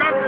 Stop